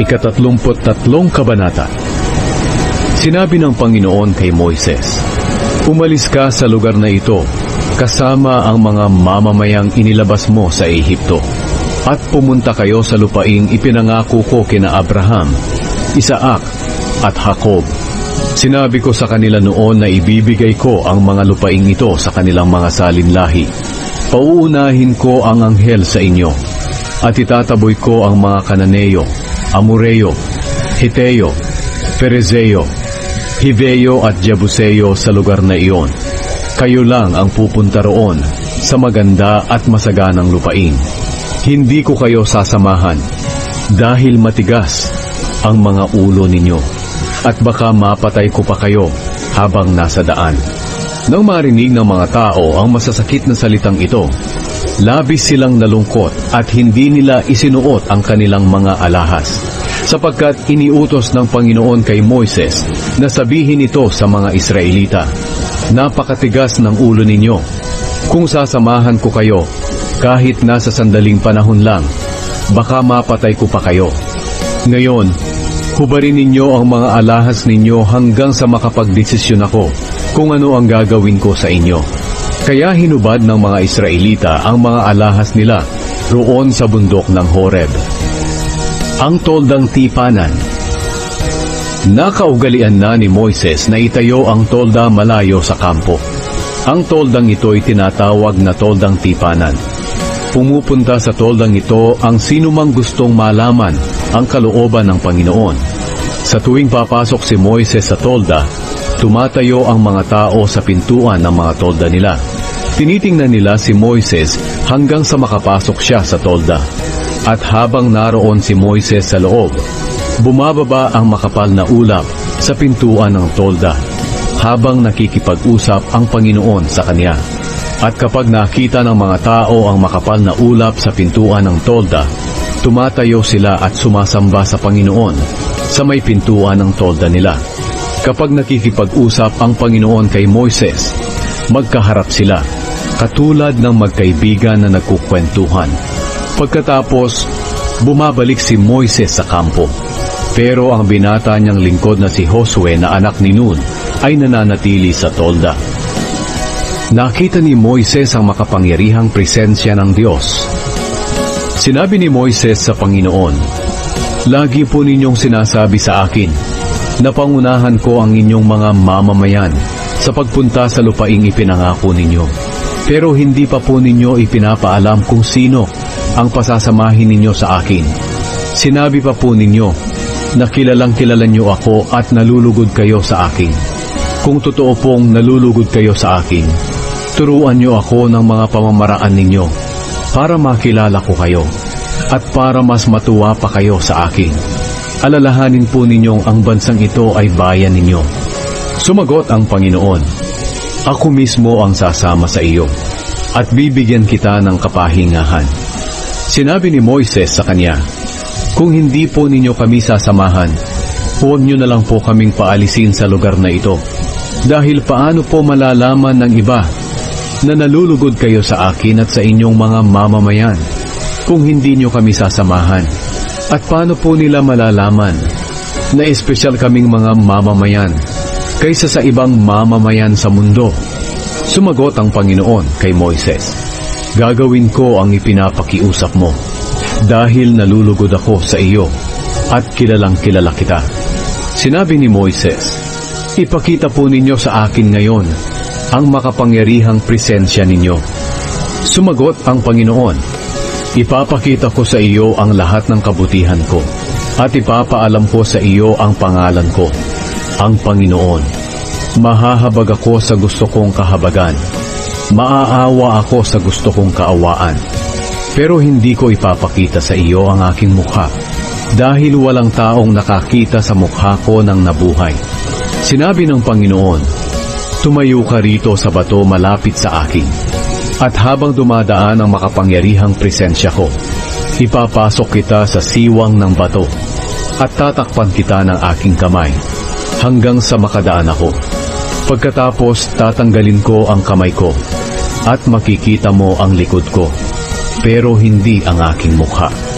Ikatatlumput tatlong kabanata. Sinabi ng Panginoon kay Moises, Umalis ka sa lugar na ito, kasama ang mga mamamayang inilabas mo sa Ehipto, at pumunta kayo sa lupaing ipinangako ko kina Abraham, Isaac, at Jacob. Sinabi ko sa kanila noon na ibibigay ko ang mga lupaing ito sa kanilang mga salinlahi. Pauunahin ko ang anghel sa inyo, at itataboy ko ang mga Kananeo, Amoreo, Hiteo, Perezeo, Hiveo at Jebuseo sa lugar na iyon. Kayo lang ang pupunta roon sa maganda at masaganang lupain. Hindi ko kayo sasamahan dahil matigas ang mga ulo ninyo at baka mapatay ko pa kayo habang nasa daan. Nang marinig ng mga tao ang masasakit na salitang ito, labis silang nalungkot at hindi nila isinuot ang kanilang mga alahas sapagkat iniutos ng Panginoon kay Moises na sabihin ito sa mga Israelita, Napakatigas ng ulo ninyo. Kung sasamahan ko kayo, kahit nasa sandaling panahon lang, baka mapatay ko pa kayo. Ngayon, hubarin ninyo ang mga alahas ninyo hanggang sa makapagdesisyon ako kung ano ang gagawin ko sa inyo. Kaya hinubad ng mga Israelita ang mga alahas nila roon sa bundok ng Horeb. Ang toldang tipanan Nakaugalian na ni Moises na itayo ang tolda malayo sa kampo. Ang toldang ito ay tinatawag na toldang tipanan. Pumupunta sa toldang ito ang sinumang gustong malaman ang kalooban ng Panginoon. Sa tuwing papasok si Moises sa tolda, tumatayo ang mga tao sa pintuan ng mga tolda nila. Tinitingnan nila si Moises hanggang sa makapasok siya sa tolda. At habang naroon si Moises sa loob, bumababa ang makapal na ulap sa pintuan ng tolda habang nakikipag-usap ang Panginoon sa kanya. At kapag nakita ng mga tao ang makapal na ulap sa pintuan ng tolda, tumatayo sila at sumasamba sa Panginoon sa may pintuan ng tolda nila. Kapag nakikipag-usap ang Panginoon kay Moises, magkaharap sila, katulad ng magkaibigan na nagkukwentuhan. Pagkatapos, bumabalik si Moises sa kampo. Pero ang binata niyang lingkod na si Josue na anak ni Nun ay nananatili sa tolda. Nakita ni Moises ang makapangyarihang presensya ng Diyos. Sinabi ni Moises sa Panginoon, Lagi po ninyong sinasabi sa akin na pangunahan ko ang inyong mga mamamayan sa pagpunta sa lupaing ipinangako ninyo. Pero hindi pa po ninyo ipinapaalam kung sino ang pasasamahin ninyo sa akin. Sinabi pa po ninyo na kilalang kilala niyo ako at nalulugod kayo sa akin. Kung totoo pong nalulugod kayo sa akin, turuan niyo ako ng mga pamamaraan ninyo para makilala ko kayo at para mas matuwa pa kayo sa akin. Alalahanin po ninyong ang bansang ito ay bayan ninyo. Sumagot ang Panginoon, Ako mismo ang sasama sa iyo at bibigyan kita ng kapahingahan. Sinabi ni Moises sa kanya, Kung hindi po ninyo kami sasamahan, huwag niyo na lang po kaming paalisin sa lugar na ito. Dahil paano po malalaman ng iba na nalulugod kayo sa akin at sa inyong mga mamamayan kung hindi niyo kami sasamahan? At paano po nila malalaman na espesyal kaming mga mamamayan kaysa sa ibang mamamayan sa mundo? Sumagot ang Panginoon kay Moises, Gagawin ko ang ipinapakiusap mo dahil nalulugod ako sa iyo at kilalang kilala kita. Sinabi ni Moises, Ipakita po ninyo sa akin ngayon ang makapangyarihang presensya ninyo. Sumagot ang Panginoon, Ipapakita ko sa iyo ang lahat ng kabutihan ko at ipapaalam ko sa iyo ang pangalan ko, ang Panginoon. Mahahabag ako sa gusto kong kahabagan. Maaawa ako sa gusto kong kaawaan. Pero hindi ko ipapakita sa iyo ang aking mukha dahil walang taong nakakita sa mukha ko ng nabuhay. Sinabi ng Panginoon, Tumayo ka rito sa bato malapit sa akin at habang dumadaan ang makapangyarihang presensya ko, ipapasok kita sa siwang ng bato at tatakpan kita ng aking kamay hanggang sa makadaan ako. Pagkatapos tatanggalin ko ang kamay ko at makikita mo ang likod ko, pero hindi ang aking mukha.